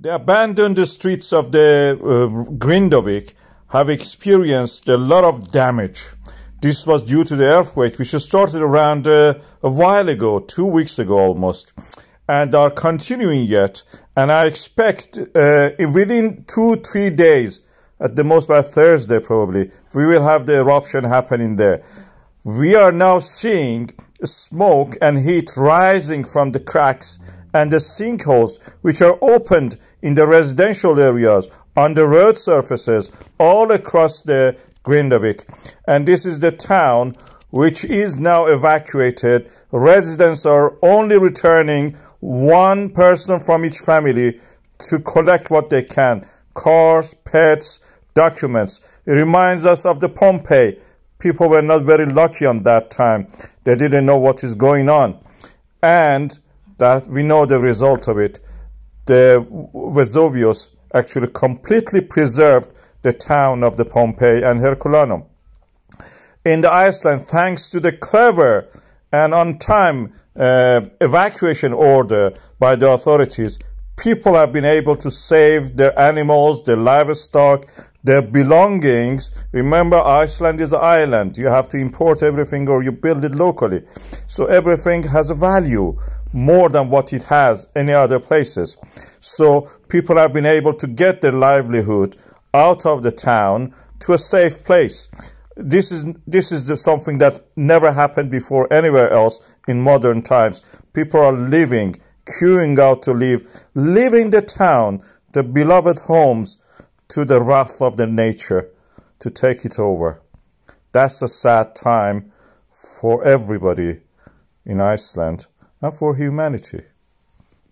The abandoned streets of the uh, Grindavik have experienced a lot of damage. This was due to the earthquake, which started around uh, a while ago, two weeks ago almost, and are continuing yet. And I expect uh, within two, three days, at the most by Thursday probably, we will have the eruption happening there. We are now seeing smoke and heat rising from the cracks and the sinkholes which are opened in the residential areas, on the road surfaces, all across the Grindavik. And this is the town which is now evacuated. Residents are only returning one person from each family to collect what they can cars, pets, documents. It reminds us of the Pompeii. People were not very lucky on that time. They didn't know what is going on. And that we know the result of it. The Vesuvius actually completely preserved the town of the Pompeii and Herculaneum. In the Iceland, thanks to the clever and on time uh, evacuation order by the authorities, people have been able to save their animals, their livestock, their belongings. Remember, Iceland is an island. You have to import everything or you build it locally. So everything has a value more than what it has any other places. So people have been able to get their livelihood out of the town to a safe place. This is this is the, something that never happened before anywhere else in modern times. People are living, queuing out to leave, leaving the town, the beloved homes, to the wrath of the nature to take it over. That's a sad time for everybody in Iceland and for humanity.